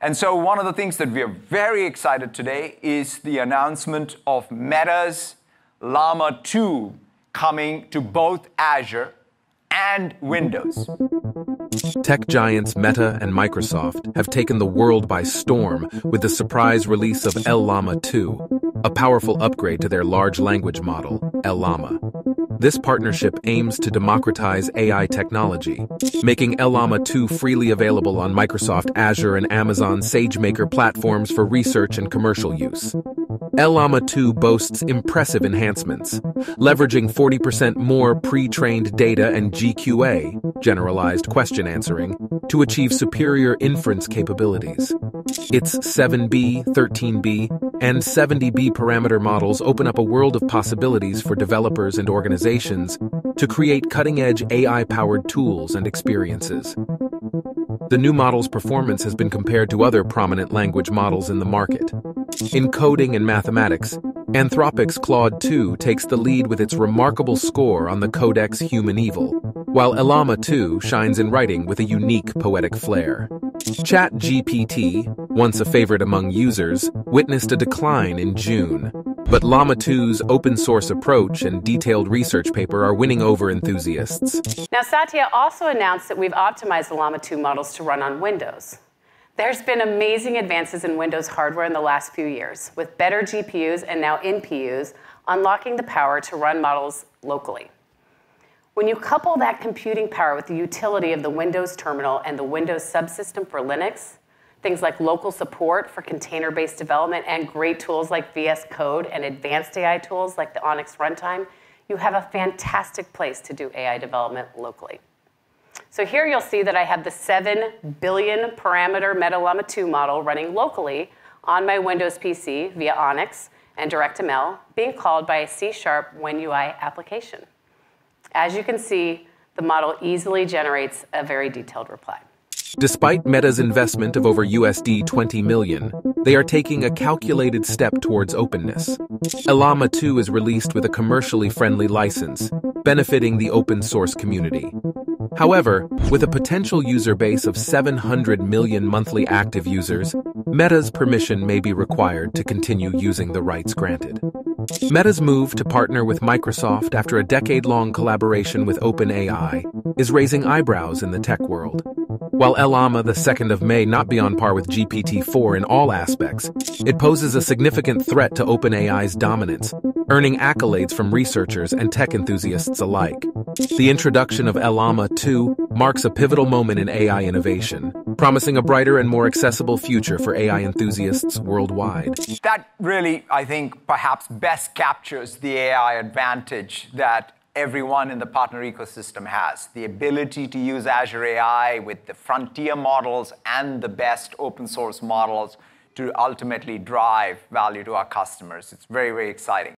And so one of the things that we are very excited today is the announcement of Meta's Llama 2 coming to both Azure and Windows. Tech giants Meta and Microsoft have taken the world by storm with the surprise release of Llama 2, a powerful upgrade to their large language model, Llama. This partnership aims to democratize AI technology, making Llama 2 freely available on Microsoft Azure and Amazon SageMaker platforms for research and commercial use. Llama 2 boasts impressive enhancements, leveraging 40% more pre-trained data and GQA, generalized question answering, to achieve superior inference capabilities. Its 7B, 13B, and 70B parameter models open up a world of possibilities for developers and organizations to create cutting-edge AI-powered tools and experiences. The new model's performance has been compared to other prominent language models in the market. In coding and mathematics, Anthropic's Claude 2 takes the lead with its remarkable score on the Codex HumanEval, while Llama 2 shines in writing with a unique poetic flair. ChatGPT, once a favorite among users, witnessed a decline in June, but Llama 2's open source approach and detailed research paper are winning over enthusiasts. Now, Satya also announced that we've optimized the Llama 2 models to run on Windows. There's been amazing advances in Windows hardware in the last few years, with better GPUs and now NPUs unlocking the power to run models locally. When you couple that computing power with the utility of the Windows terminal and the Windows subsystem for Linux, things like local support for container-based development and great tools like VS Code and advanced AI tools like the ONNX Runtime, you have a fantastic place to do AI development locally. So here you'll see that I have the 7 billion parameter Meta Llama 2 model running locally on my Windows PC via ONNX and DirectML being called by a C-sharp WinUI application. As you can see, the model easily generates a very detailed reply. Despite Meta's investment of over USD 20 million, they are taking a calculated step towards openness. Llama 2 is released with a commercially friendly license, benefiting the open source community. However, with a potential user base of 700 million monthly active users, Meta's permission may be required to continue using the rights granted. Meta's move to partner with Microsoft after a decade-long collaboration with OpenAI is raising eyebrows in the tech world. While Llama, the 2nd of May, not be on par with GPT-4 in all aspects, it poses a significant threat to OpenAI's dominance, earning accolades from researchers and tech enthusiasts alike. The introduction of Llama 2 marks a pivotal moment in AI innovation, promising a brighter and more accessible future for AI enthusiasts worldwide. That really, I think, perhaps best captures the AI advantage that everyone in the partner ecosystem has. The ability to use Azure AI with the frontier models and the best open source models to ultimately drive value to our customers. It's very, very exciting.